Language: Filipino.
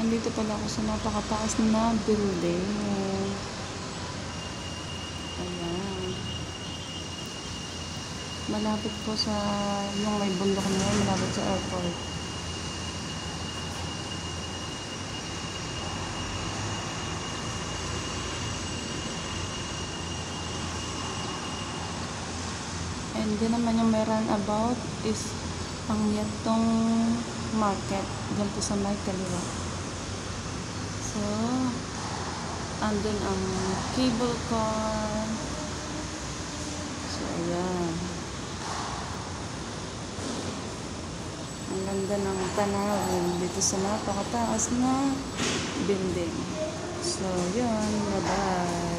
andito pala ako sa napakataas na building. Ayan. Malapit po sa yung may bundok na yun, malapit sa airport. And din naman yung meron about is ang yatong market dyan po sa may kaliwa. So, andun ang cable car. So, ayan. Ang ganda ng tanawin dito sa napakataas na building. So, yun. Bye-bye.